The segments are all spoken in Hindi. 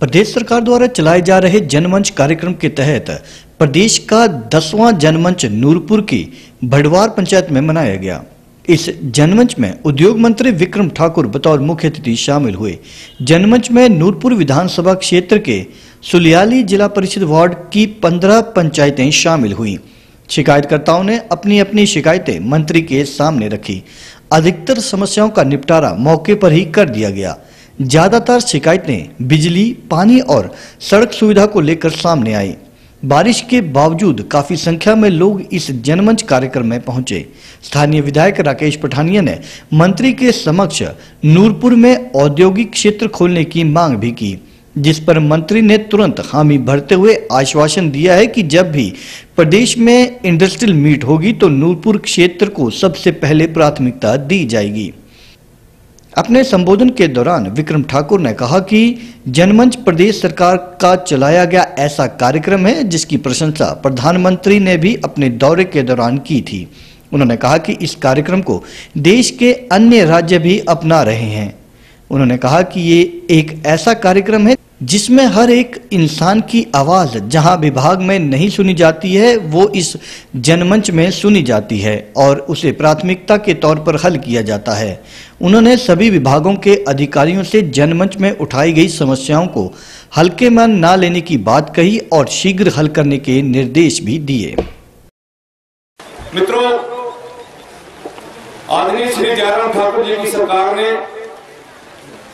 प्रदेश सरकार द्वारा चलाए जा रहे जनमंच कार्यक्रम के तहत प्रदेश का दसवां जनमंच नूरपुर की भड़वार पंचायत में मनाया गया। इस जनमंच में उद्योग मंत्री विक्रम ठाकुर बतौर मुख्य अतिथि शामिल हुए। जनमंच में नूरपुर विधानसभा क्षेत्र के सुलियाली जिला परिषद वार्ड की पंद्रह पंचायतें शामिल हुई। शिकायतकर्ताओं ने अपनी अपनी शिकायतें मंत्री के सामने रखी। अधिकतर समस्याओं का निपटारा मौके पर ही कर दिया गया। ज़्यादातर शिकायतें बिजली, पानी और सड़क सुविधा को लेकर सामने आई। बारिश के बावजूद काफ़ी संख्या में लोग इस जनमंच कार्यक्रम में पहुँचे। स्थानीय विधायक राकेश पठानिया ने मंत्री के समक्ष नूरपुर में औद्योगिक क्षेत्र खोलने की मांग भी की, जिस पर मंत्री ने तुरंत हामी भरते हुए आश्वासन दिया है कि जब भी प्रदेश में इंडस्ट्रियल मीट होगी तो नूरपुर क्षेत्र को सबसे पहले प्राथमिकता दी जाएगी। अपने संबोधन के दौरान विक्रम ठाकुर ने कहा कि जनमंच प्रदेश सरकार का चलाया गया ऐसा कार्यक्रम है जिसकी प्रशंसा प्रधानमंत्री ने भी अपने दौरे के दौरान की थी। उन्होंने कहा कि इस कार्यक्रम को देश के अन्य राज्य भी अपना रहे हैं। उन्होंने कहा कि ये एक ऐसा कार्यक्रम है जिसमें हर एक इंसान की आवाज़ जहाँ विभाग में नहीं सुनी जाती है, वो इस जनमंच में सुनी जाती है और उसे प्राथमिकता के तौर पर हल किया जाता है। उन्होंने सभी विभागों के अधिकारियों से जनमंच में उठाई गई समस्याओं को हल्के मन न लेने की बात कही और शीघ्र हल करने के निर्देश भी दिए। मित्रों, आदरणीय श्री जयराम ठाकुर जी की सरकार ने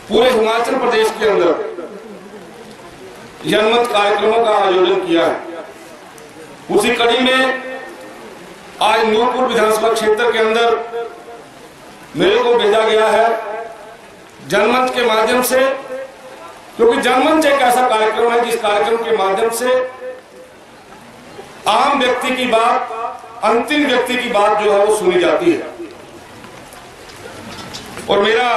पूरे हिमाचल प्रदेश के अंदर जनमत कार्यक्रमों का आयोजन किया है। उसी कड़ी में आज नूरपुर विधानसभा क्षेत्र के अंदर मेरे को भेजा गया है जनमंच के माध्यम से, क्योंकि जनमंच एक ऐसा कार्यक्रम है जिस कार्यक्रम के माध्यम से आम व्यक्ति की बात, अंतिम व्यक्ति की बात जो है वो सुनी जाती है। और मेरा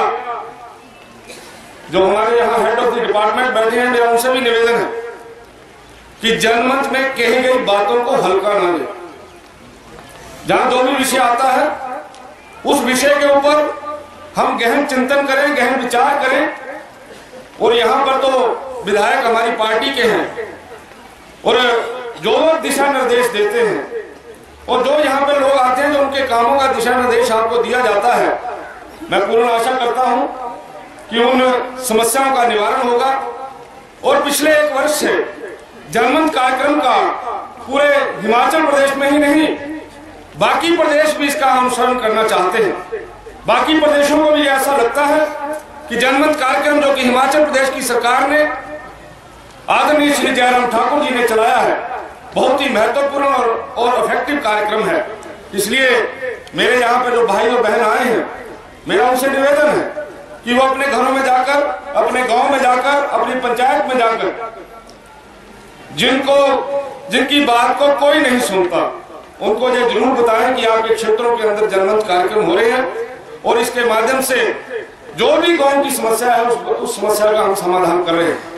जो हमारे यहाँ हेड ऑफ़ द डिपार्टमेंट बैठे हैं मेरा उनसे भी निवेदन है कि जनमंच में कही गई बातों को हल्का ना ले। जहाँ जो भी विषय आता है, उस विषय के ऊपर हम गहन चिंतन करें, गहन विचार करें। और यहाँ पर तो विधायक हमारी पार्टी के हैं। और जो दिशा निर्देश देते हैं, और जो यहाँ पे लोग आते हैं, जो उनके कामों का दिशा निर्देश आपको दिया जाता है, मैं पूर्ण आशा करता हूँ कि उन समस्याओं का निवारण होगा। और पिछले एक वर्ष से जनमंच कार्यक्रम का पूरे हिमाचल प्रदेश में ही नहीं बाकी प्रदेश भी इसका अनुसरण करना चाहते हैं। बाकी प्रदेशों को भी ऐसा लगता है कि जनमंच कार्यक्रम जो कि हिमाचल प्रदेश की सरकार ने आदरणीय श्री जयराम ठाकुर जी ने चलाया है बहुत ही महत्वपूर्ण और, और इफ़ेक्टिव कार्यक्रम है। इसलिए मेरे यहाँ पे जो भाई और बहन आए हैं मेरा उनसे निवेदन है कि वो अपने घरों में जाकर अपने गाँव में जाकर अपनी पंचायत में जाकर जिनको जिनकी बात को कोई नहीं सुनता उनको ये ज़रूर बताएँ कि आपके क्षेत्रों के अंदर जनमंच कार्यक्रम हो रहे हैं और इसके माध्यम से जो भी गाँव की समस्या है उस, उस समस्या का हम समाधान कर रहे हैं।